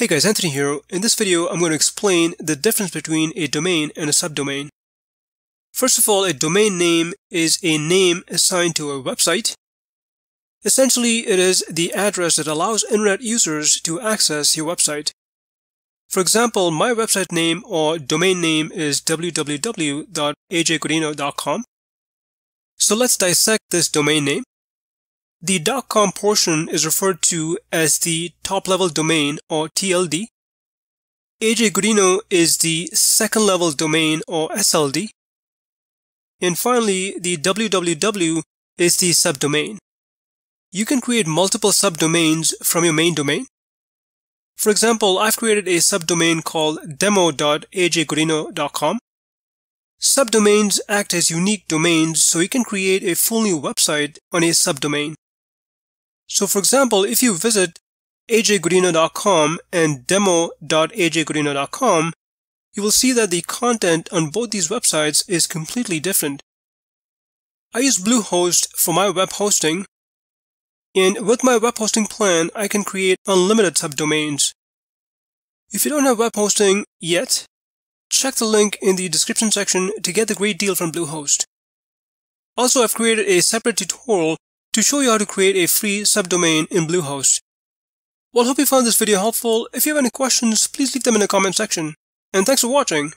Hey guys, Anthony here. In this video, I'm going to explain the difference between a domain and a subdomain. First of all, a domain name is a name assigned to a website. Essentially, it is the address that allows internet users to access your website. For example, my website name or domain name is www.ajgodinho.com. So let's dissect this domain name. The .com portion is referred to as the top-level domain or TLD. AJ Godinho is the second-level domain or SLD. And finally, the www is the subdomain. You can create multiple subdomains from your main domain. For example, I've created a subdomain called demo.ajgodinho.com. Subdomains act as unique domains so you can create a full new website on a subdomain. So for example, if you visit ajgodinho.com and demo.ajgodinho.com, you will see that the content on both these websites is completely different. I use Bluehost for my web hosting, and with my web hosting plan, I can create unlimited subdomains. If you don't have web hosting yet, check the link in the description section to get the great deal from Bluehost. Also, I've created a separate tutorial to show you how to create a free subdomain in Bluehost. Well, hope you found this video helpful. If you have any questions, please leave them in the comment section. And thanks for watching.